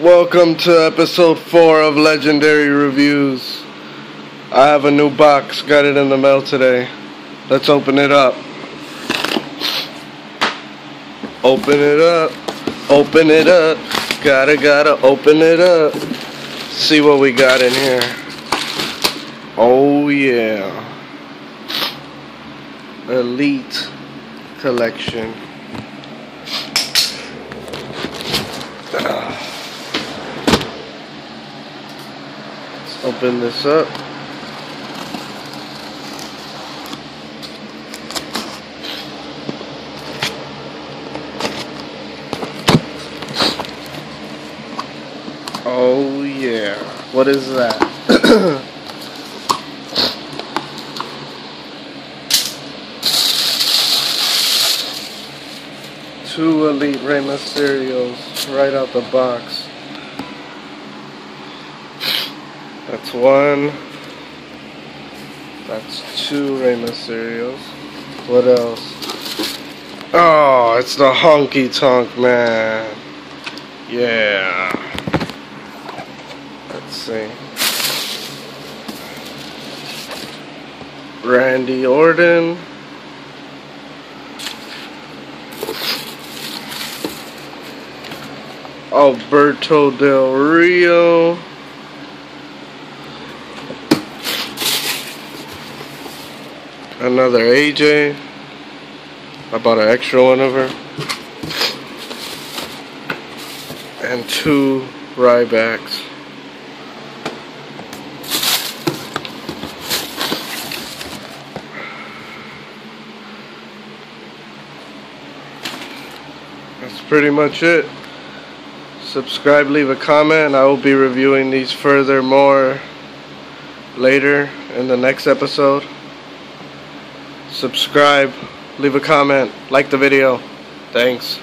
Welcome to episode 4 of Legendary Reviews. I have a new box, got it in the mail today. Let's open it up. Open it up, open it up. Gotta, gotta open it up. See what we got in here. Oh, yeah. Elite Collection. Open this up. Oh yeah. What is that? Two Elite Rey Mysterios right out the box. That's one. That's two Rey Mysterios. What else? Oh, it's the Honky Tonk Man. Yeah. Let's see. Randy Orton. Alberto Del Rio. Another AJ. I bought an extra one of her. And two Rybacks. That's pretty much it. Subscribe, leave a comment. I will be reviewing these further more later in the next episode. Subscribe, leave a comment, like the video. Thanks.